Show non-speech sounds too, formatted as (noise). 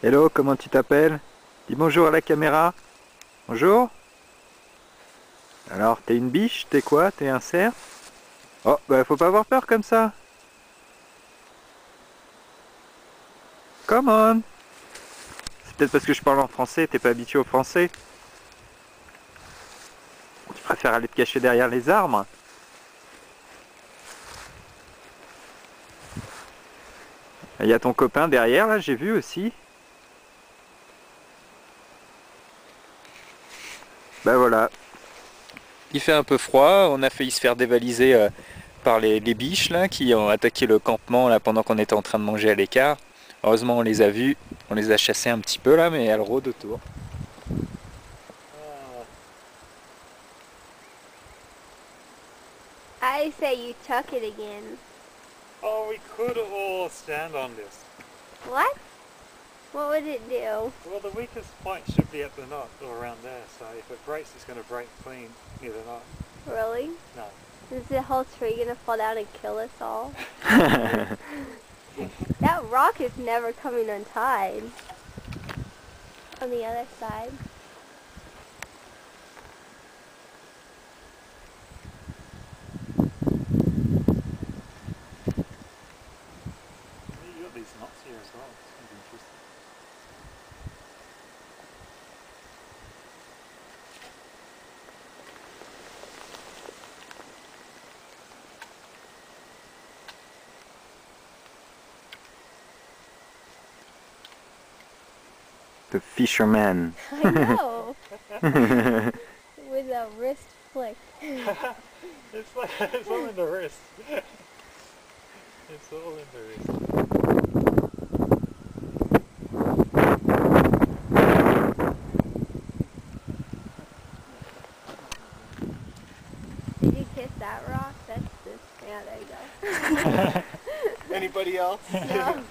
Hello, comment tu t'appelles? Dis bonjour à la caméra. Bonjour Alors, t'es une biche? T'es quoi? T'es un cerf? Oh, bah faut pas avoir peur comme ça. Come on C'est peut-être parce que je parle en français, t'es pas habitué au français. Tu préfères aller te cacher derrière les arbres? Il y a ton copain derrière là, j'ai vu aussi. Ben voilà. Il fait un peu froid, on a failli se faire dévaliser euh, par les, les, biches là qui ont attaqué le campement là pendant qu'on était en train de manger à l'écart. Heureusement on les a vus, on les a chassés un petit peu là mais elles rôdent autour. I say you tuck it again. Oh, we could all stand on this. What? What would it do? Well, the weakest point should be at the knot or around there, so if it breaks, it's going to break clean near the knot. Really? No. Is the whole tree going to fall down and kill us all? (laughs) (laughs) that rock is never coming untied. On the other side. You got these knots here as well. The fisherman. I know. (laughs) With a wrist flick. (laughs) it's like it's all in the wrist. it's all in the wrist. Did you kiss that rock? That's this. Yeah, there you go. (laughs) Anybody else? No.